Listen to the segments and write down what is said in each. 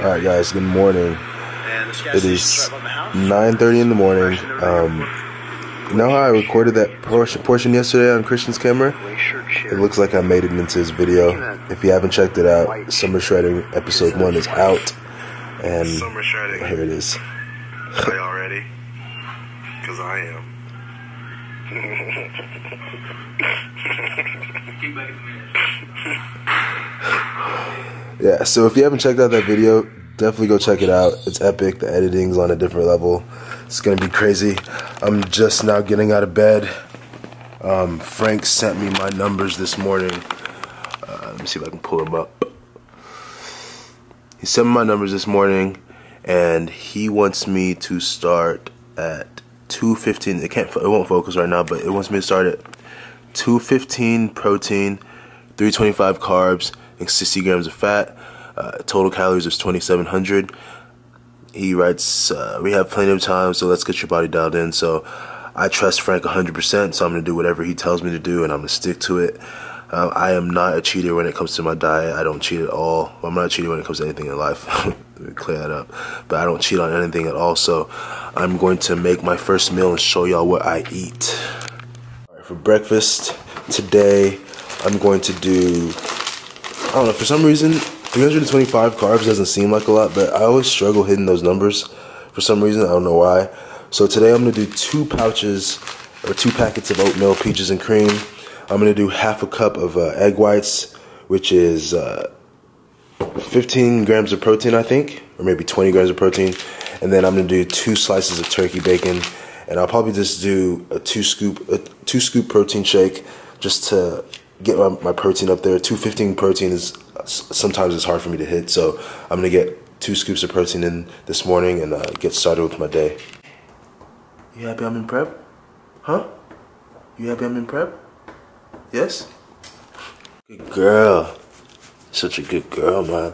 All right, guys. Good morning. It is 9:30 in the morning. Um, you know how I recorded that portion, portion yesterday on Christian's camera? It looks like I made it into his video. If you haven't checked it out, Summer Shredding episode one is out, and Summer shredding. here it is. Are y'all ready? Cause I am. Yeah, so if you haven't checked out that video, definitely go check it out. It's epic. The editing's on a different level. It's gonna be crazy. I'm just now getting out of bed. Um, Frank sent me my numbers this morning. Uh, let me see if I can pull them up. He sent me my numbers this morning, and he wants me to start at 215. It can't. It won't focus right now, but it wants me to start at 215 protein, 325 carbs, and 60 grams of fat. Uh, total calories is 2,700. He writes, uh, "We have plenty of time, so let's get your body dialed in." So I trust Frank 100%, so I'm gonna do whatever he tells me to do, and I'm gonna stick to it. Uh, I am not a cheater when it comes to my diet. I don't cheat at all. I'm not a cheater when it comes to anything in life. Clear that up. But I don't cheat on anything at all. So I'm going to make my first meal and show y'all what I eat. For breakfast today, I'm going to do. I don't know. For some reason, 325 carbs doesn't seem like a lot, but I always struggle hitting those numbers. For some reason, I don't know why. So today I'm gonna do two pouches or two packets of oatmeal, peaches and cream. I'm gonna do half a cup of uh, egg whites, which is uh, 15 grams of protein, I think, or maybe 20 grams of protein. And then I'm gonna do two slices of turkey bacon, and I'll probably just do a two scoop, a two scoop protein shake, just to get my, my protein up there. 215 protein is sometimes it's hard for me to hit, so I'm gonna get two scoops of protein in this morning and uh, get started with my day. You happy I'm in prep? Huh? You happy I'm in prep? Yes? Good girl. Such a good girl, man.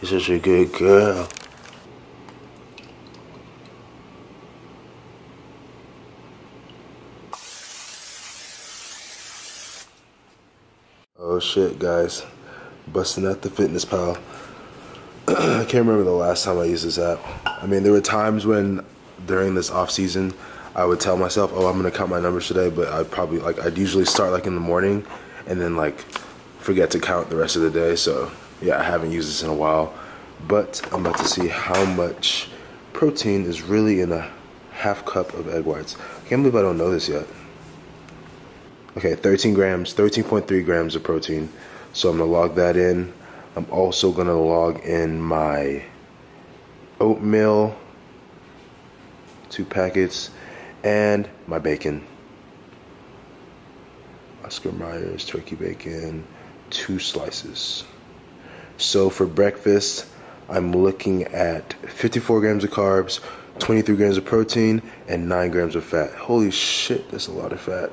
You're such a good girl. Oh shit, guys. Busting out the fitness pal. I can't remember the last time I used this app. I mean, there were times when during this off season, I would tell myself, "Oh, I'm gonna count my numbers today," but I'd probably like I'd usually start like in the morning, and then like forget to count the rest of the day. So yeah, I haven't used this in a while, but I'm about to see how much protein is really in a half cup of egg whites. I can't believe I don't know this yet. Okay, 13 grams, 13.3 grams of protein. So I'm gonna log that in. I'm also gonna log in my oatmeal, two packets, and my bacon. Oscar Myers turkey bacon, two slices. So for breakfast, I'm looking at 54 grams of carbs, 23 grams of protein, and 9 grams of fat. Holy shit, that's a lot of fat.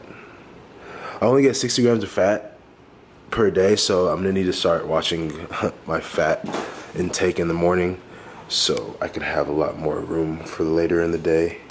I only get 60 grams of fat per day, so I'm gonna need to start watching my fat intake in the morning so I can have a lot more room for later in the day.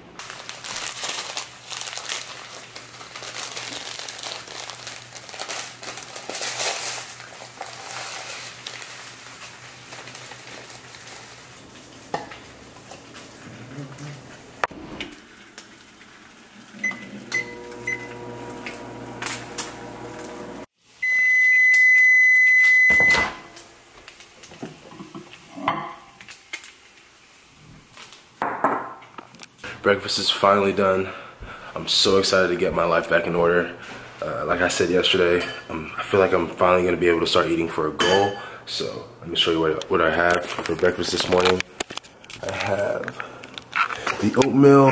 Breakfast is finally done. I'm so excited to get my life back in order. Uh, like I said yesterday, um, I feel like I'm finally gonna be able to start eating for a goal. So let me show you what, what I have for breakfast this morning. I have the oatmeal,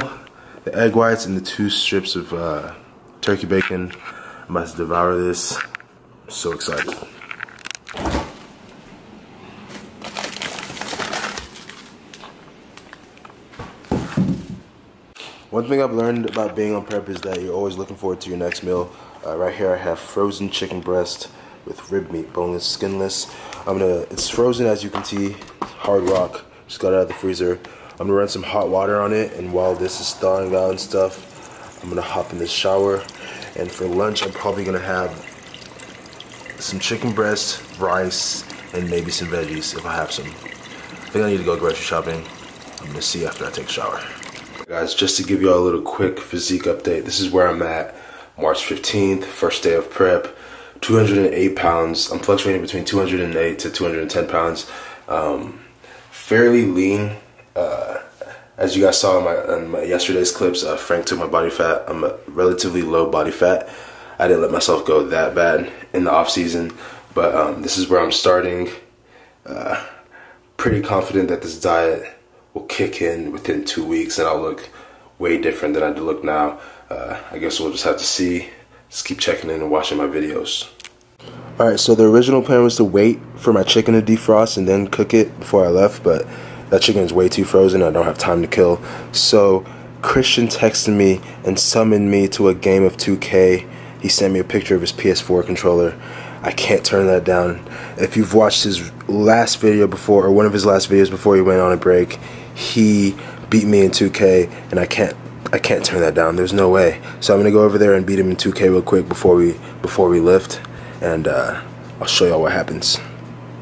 the egg whites, and the two strips of uh, turkey bacon. About to devour this. I'm so excited. One thing I've learned about being on prep is that you're always looking forward to your next meal. Uh, right here I have frozen chicken breast with rib meat, boneless, skinless. I'm gonna, it's frozen as you can see, hard rock, just got out of the freezer. I'm gonna run some hot water on it and while this is thawing out and stuff, I'm gonna hop in the shower. And for lunch, I'm probably gonna have some chicken breast, rice, and maybe some veggies if I have some. I think I need to go grocery shopping. I'm gonna see after I take a shower. Guys, just to give you all a little quick physique update, this is where I'm at. March 15th, first day of prep, 208 pounds. I'm fluctuating between 208 to 210 pounds. Um, fairly lean. Uh, as you guys saw in my, in my yesterday's clips, uh, Frank took my body fat. I'm a relatively low body fat. I didn't let myself go that bad in the off season, but um, this is where I'm starting. Uh, pretty confident that this diet will kick in within two weeks and I'll look way different than I do look now. Uh, I guess we'll just have to see. Just keep checking in and watching my videos. Alright, so the original plan was to wait for my chicken to defrost and then cook it before I left, but that chicken is way too frozen. I don't have time to kill. So Christian texted me and summoned me to a game of 2K. He sent me a picture of his PS4 controller. I can't turn that down. If you've watched his last video before, or one of his last videos before he went on a break, he beat me in 2K, and I can't, I can't turn that down. There's no way. So I'm gonna go over there and beat him in 2K real quick before we, before we lift, and uh, I'll show y'all what happens.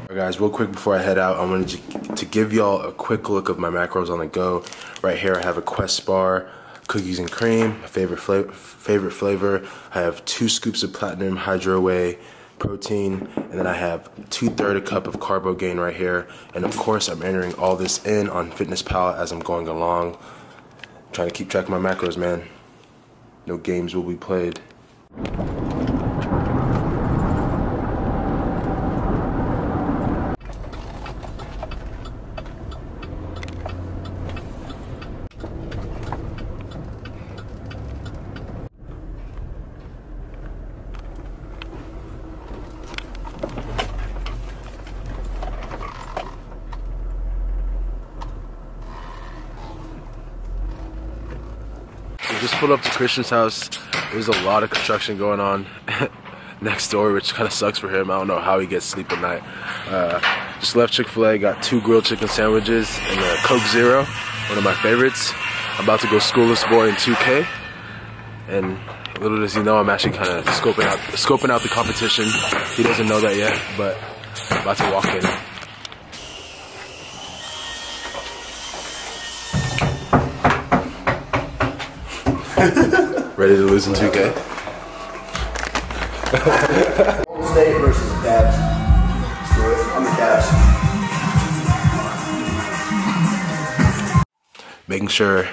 Alright guys, real quick before I head out, I wanted to, to give y'all a quick look of my macros on the go. Right here, I have a Quest bar, cookies and cream, favorite flavor. Favorite flavor. I have two scoops of platinum hydro whey protein, and then I have two third a cup of carbo gain right here. And of course, I'm entering all this in on FitnessPal as I'm going along. I'm trying to keep track of my macros, man. No games will be played. Just pulled up to Christian's house. There's a lot of construction going on next door, which kind of sucks for him. I don't know how he gets sleep at night. Uh, just left Chick-fil-A, got two grilled chicken sandwiches and a Coke Zero, one of my favorites. I'm about to go school this boy in 2K. And little does he know, I'm actually kind of scoping out, scoping out the competition. He doesn't know that yet, but I'm about to walk in. Ready to lose in 2K? State versus Cavs. I'm the Cavs. Making sure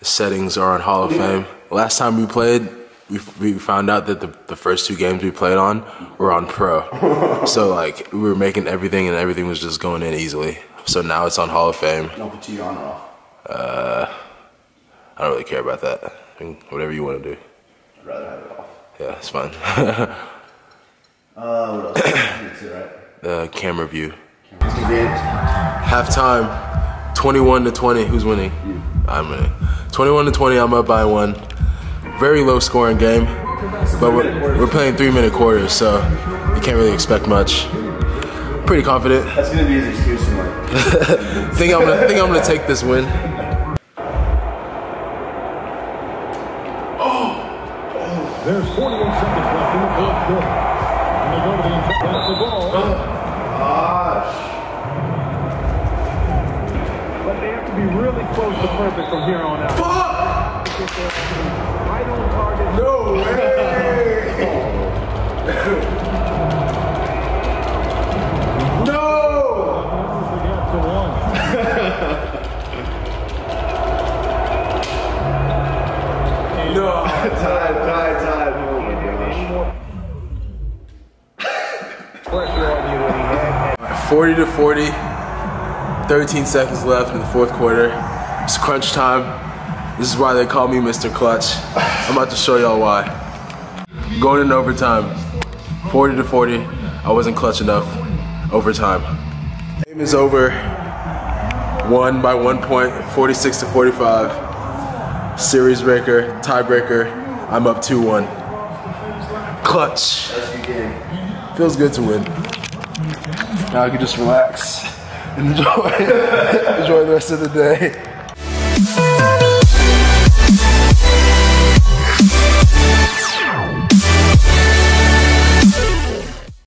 the settings are on Hall of Fame. Last time we played, we, we found out that the, the first two games we played on were on Pro. so, like, we were making everything and everything was just going in easily. So now it's on Hall of Fame. No, put you on or off. Uh, I don't really care about that. I mean, whatever you want to do. I'd rather have it off. Yeah, it's fine. Uh, what else? Right? the camera view. It's gonna be it. Halftime, 21 to 20. Who's winning? I'm winning. 21 to 20. I'm up by one. Very low scoring game, but we're, we're playing three minute quarters, so you can't really expect much. Pretty confident. That's gonna be his excuse for like. think I'm gonna think I'm gonna take this win. There's 48 seconds left in the fourth quarter. And they go to the pass the ball. Oh, but they have to be really close to perfect from here on out. Right 40 to 40. 13 seconds left in the fourth quarter. It's crunch time. This is why they call me Mr. Clutch. I'm about to show y'all why. Going in overtime. 40 to 40. I wasn't clutch enough. Overtime. Game is over. Won by one point, 46 to 45. Series breaker, tiebreaker. I'm up 2-1. Clutch. Feels good to win. Now I can just relax and enjoy enjoy the rest of the day.